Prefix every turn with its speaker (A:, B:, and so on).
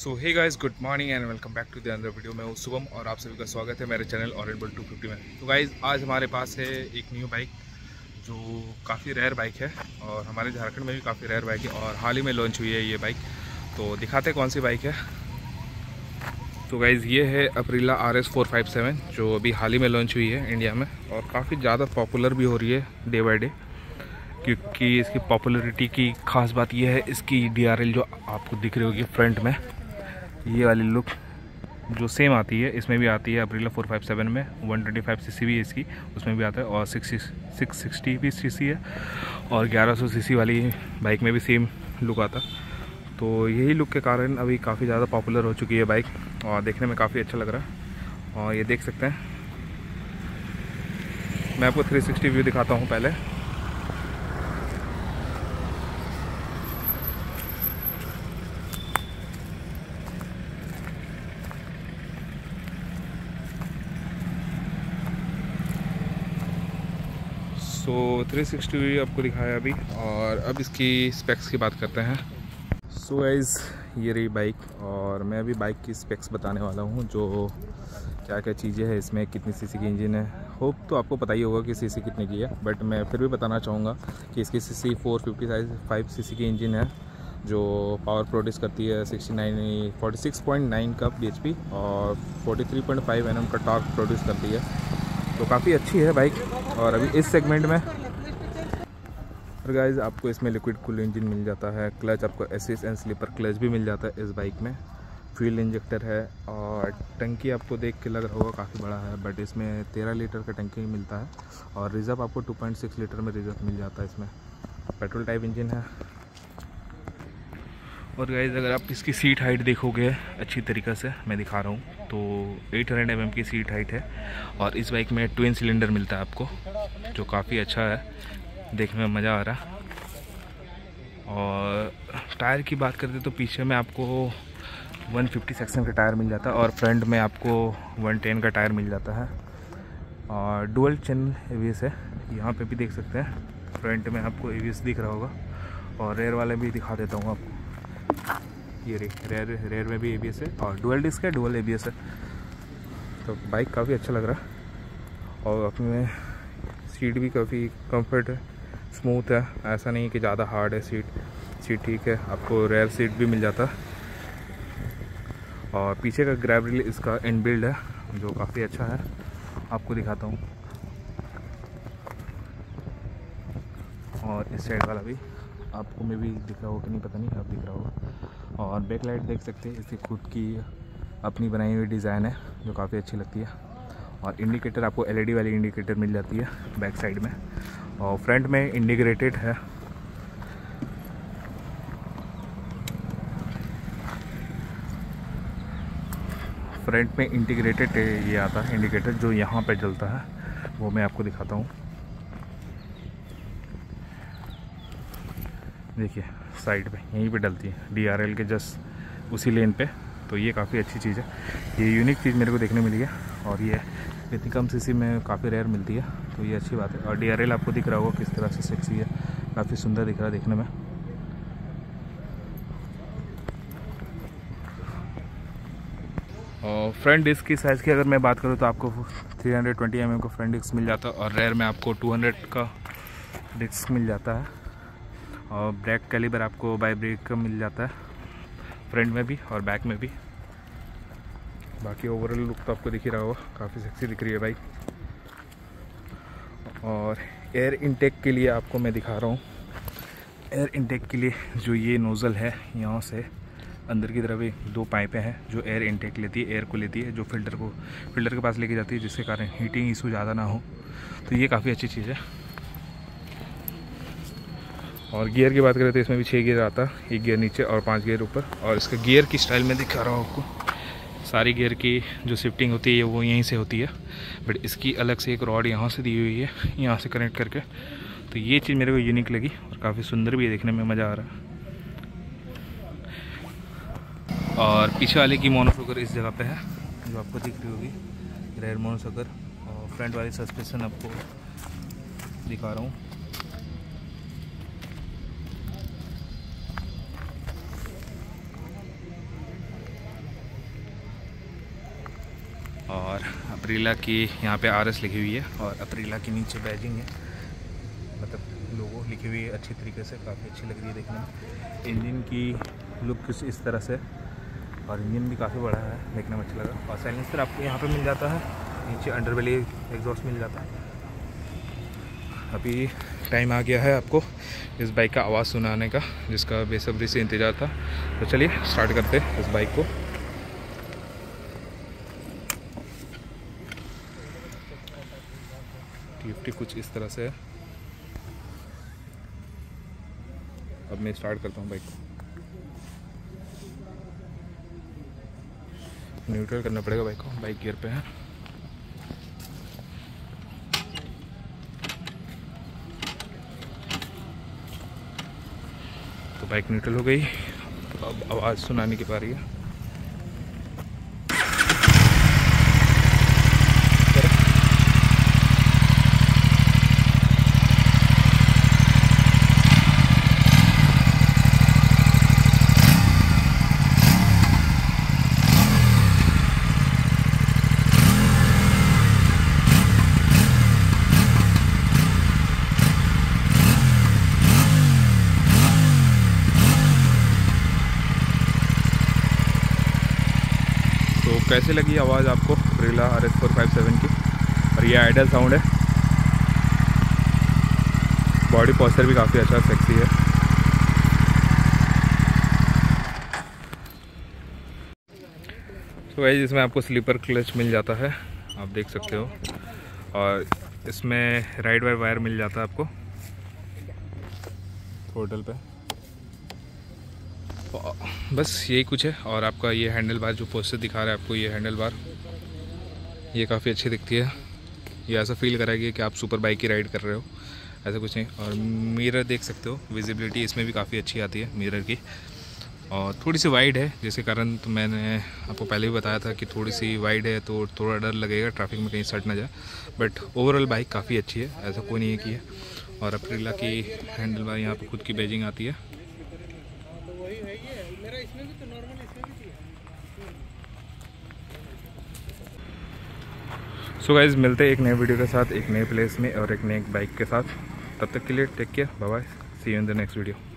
A: So hey guys good morning and welcome back to the another video मैं हूँ शुभम और आप सभी का स्वागत है मेरे चैनल ऑरेंबल टू फिफ्टी में। तो गाइस आज हमारे पास है एक न्यू बाइक जो काफ़ी रेयर बाइक है और हमारे झारखंड में भी काफ़ी रेयर बाइक है और हाल ही में लॉन्च हुई है ये बाइक तो दिखाते कौन सी बाइक है। तो गाइज़ ये है Aprilia R S four five seven जो अभी हाल ही में लॉन्च हुई है इंडिया में और काफ़ी ज़्यादा पॉपुलर भी हो रही है डे बाई डे क्योंकि इसकी पॉपुलरिटी की खास बात यह है, इसकी डीआरएल जो आपको दिख रही होगी फ्रंट में ये वाली लुक जो सेम आती है, इसमें भी आती है अप्रीला फोर फाइव सेवन में one twenty five C C भी है इसकी, उसमें भी आता है और सिक्स सिक्स सिक्सटी भी सी है और ग्यारह सौ सी सी वाली बाइक में भी सेम लुक आता तो यही लुक के कारण अभी काफ़ी ज़्यादा पॉपुलर हो चुकी है बाइक और देखने में काफ़ी अच्छा लग रहा है। और ये देख सकते हैं। मैं आपको 360 व्यू दिखाता हूँ पहले। सो 360 व्यू आपको दिखाया अभी और अब इसकी स्पेक्स की बात करते हैं। सो so, गाइज़ ये रही बाइक और मैं अभी बाइक की स्पेक्स बताने वाला हूँ जो क्या क्या चीज़ें हैं इसमें कितनी सीसी की इंजन है। होप तो आपको पता ही होगा कि सीसी कितने की है बट मैं फिर भी बताना चाहूँगा कि इसकी सीसी 450 फाइव सीसी की इंजन है जो पावर प्रोड्यूस करती है 69 46.9 का बी और 43.5 एनएम का टॉर्क प्रोड्यूस करती है। तो काफ़ी अच्छी है बाइक और अभी इस सेगमेंट में। और गाइज़ आपको इसमें लिक्विड कूल इंजन मिल जाता है क्लच आपको एसिस एंड स्लीपर क्लच भी मिल जाता है इस बाइक में। फ्यूल इंजेक्टर है और टंकी आपको देख के लग रहा होगा काफ़ी बड़ा है बट इसमें तेरह लीटर का टंकी मिलता है और रिज़र्व आपको 2.6 लीटर में रिज़र्व मिल जाता है इसमें। पेट्रोल टाइप इंजन है। और गाइज़ अगर आप इसकी सीट हाइट देखोगे अच्छी तरीक़े से, मैं दिखा रहा हूँ। तो 800 हंड्रेड mm की सीट हाइट है और इस बाइक में ट्विन सिलेंडर मिलता है आपको, जो काफ़ी अच्छा है। देखने में मज़ा आ रहा। और टायर की बात करते तो पीछे में आपको 150 सेक्शन का टायर मिल जाता है और फ्रंट में आपको 110 का टायर मिल जाता है। और डुअल चैनल एवीएस है। यहाँ पे भी देख सकते हैं। फ्रंट में आपको एवीएस दिख रहा होगा। और रेयर वाले भी दिखा देता हूँ आपको। ये रेयर रेयर में भी एबीएस है और डुअल डिस्क है डुअल ए है। तो बाइक काफ़ी अच्छा लग रहा है और अपने सीट भी काफ़ी कंफर्ट है स्मूथ है। ऐसा नहीं कि ज़्यादा हार्ड है सीट सीट ठीक है, आपको रेयर सीट भी मिल जाता। और पीछे का ग्रैब रिल इसका इनबिल्ड है, जो काफ़ी अच्छा है। आपको दिखाता हूँ। और इस साइड वाला भी, आपको मैं भी दिख रहा होगा कि नहीं, पता नहीं, आप दिख रहा होगा। और बैक लाइट देख सकते हैं। इसकी खुद की अपनी बनाई हुई डिज़ाइन है, जो काफ़ी अच्छी लगती है। और इंडिकेटर आपको एलईडी वाली इंडिकेटर मिल जाती है बैक साइड में। और फ्रंट में इंडिग्रेटेड है। फ्रंट में इंटीग्रेटेड ये आता है इंडिकेटर जो यहाँ पे जलता है, वो मैं आपको दिखाता हूँ। देखिए, साइड पे, यहीं पे डलती है डीआरएल के जस्ट उसी लेन पे। तो ये काफ़ी अच्छी चीज़ है। ये यूनिक चीज़ मेरे को देखने मिली है, और ये इतनी कम सीसी में काफ़ी रेयर मिलती है। तो ये अच्छी बात है। और डीआरएल आपको दिख रहा होगा किस तरह से सेक्सी है। काफ़ी सुंदर दिख रहा है देखने में। और फ्रंट डिस्क की साइज़ की अगर मैं बात करूँ तो आपको 320 हंड्रेड mm का फ्रंट डिस्क मिल जाता है, और रेयर में आपको 200 का डिस्क मिल जाता है। और ब्रेक कैलिबर आपको बाई ब्रेक का मिल जाता है। फ्रंट में भी और बैक में भी। बाकी ओवरऑल लुक तो आपको दिख ही रहा होगा। काफ़ी सेक्सी दिख रही है बाइक और एयर इनटेक के लिए आपको मैं दिखा रहा हूँ। एयर इनटेक के लिए जो ये नोज़ल है, यहाँ से अंदर की तरफ़ दो पाइपें हैं जो एयर इनटेक लेती है एयर को लेती है, जो फ़िल्टर को फ़िल्टर के पास लेके जाती है, जिसके कारण हीटिंग इशू ज़्यादा ना हो। तो ये काफ़ी अच्छी चीज़ है। और गियर की बात करें तो इसमें भी छः गियर आता है। एक गियर नीचे और पाँच गियर ऊपर। और इसका गियर की स्टाइल में दिखा रहा हूँ आपको। सारी गियर की जो शिफ्टिंग होती है वो यहीं से होती है। बट इसकी अलग से एक रॉड यहाँ से दी हुई है, यहाँ से कनेक्ट करके। तो ये चीज़ मेरे को यूनिक लगी और काफ़ी सुंदर भी है, देखने में मज़ा आ रहा है। और पीछे वाले की मोनोसोकर इस जगह पे है, जो आपको दिख रही होगी। रेयर मोनोसोकर और फ्रंट वाली सस्पेंशन आपको दिखा रहा हूँ। और अप्रीला की यहाँ पे आर लिखी हुई है और अप्रीला के नीचे बैजिंग है। मतलब लोगो लिखी हुई है अच्छी तरीके से, काफ़ी अच्छी लग रही है देखने में। इंजन की लुक कुछ इस तरह से। और इंजन भी काफ़ी बड़ा है, देखने में अच्छा लगा। और साइलेंसर आपको यहाँ पे मिल जाता है। नीचे अंडर अंडरवेली एग्जॉस्ट मिल जाता है। अभी टाइम आ गया है आपको इस बाइक का आवाज़ सुनाने का, जिसका बेसब्री से इंतज़ार था। तो चलिए स्टार्ट करते इस बाइक को। टी कुछ इस तरह से है। अब मैं स्टार्ट करता हूँ बाइक को। न्यूट्रल करना पड़ेगा बाइक को। बाइक गियर पे है। तो बाइक न्यूट्रल हो गई। अब आवाज़ सुनाने की पा रही है। कैसे लगी आवाज़ आपको? Aprilia R S four five seven की। और ये आइडल साउंड है। बॉडी पॉस्चर भी काफ़ी अच्छा सेक्सी है। तो वही इसमें आपको स्लीपर क्लच मिल जाता है। आप देख सकते हो। और इसमें राइड वायर वायर मिल जाता है आपको। होटल पे। बस यही कुछ है और आपका ये हैंडल बार जो पोस्टर दिखा रहा है आपको, ये हैंडल बार, ये काफ़ी अच्छी दिखती है। ये ऐसा फील कराएगी कि आप सुपर बाइक की राइड कर रहे हो, ऐसा कुछ नहीं। और मिरर देख सकते हो विजिबिलिटी इसमें भी काफ़ी अच्छी आती है मिरर की। और थोड़ी सी वाइड है, जिसके कारण तो मैंने आपको पहले भी बताया था कि थोड़ी सी वाइड है तो थोड़ा डर लगेगा ट्रैफ़िक में कहीं सट ना जाए। बट ओवरऑल बाइक काफ़ी अच्छी है, ऐसा कोई नहीं है कि है। और अप्रीला की हैंडल बार यहाँ पर खुद की बेजिंग आती है। सो गाइज़ मिलते हैं एक नए वीडियो के साथ, एक नए प्लेस में और एक नए बाइक के साथ। तब तक के लिए take care bye see you in the next video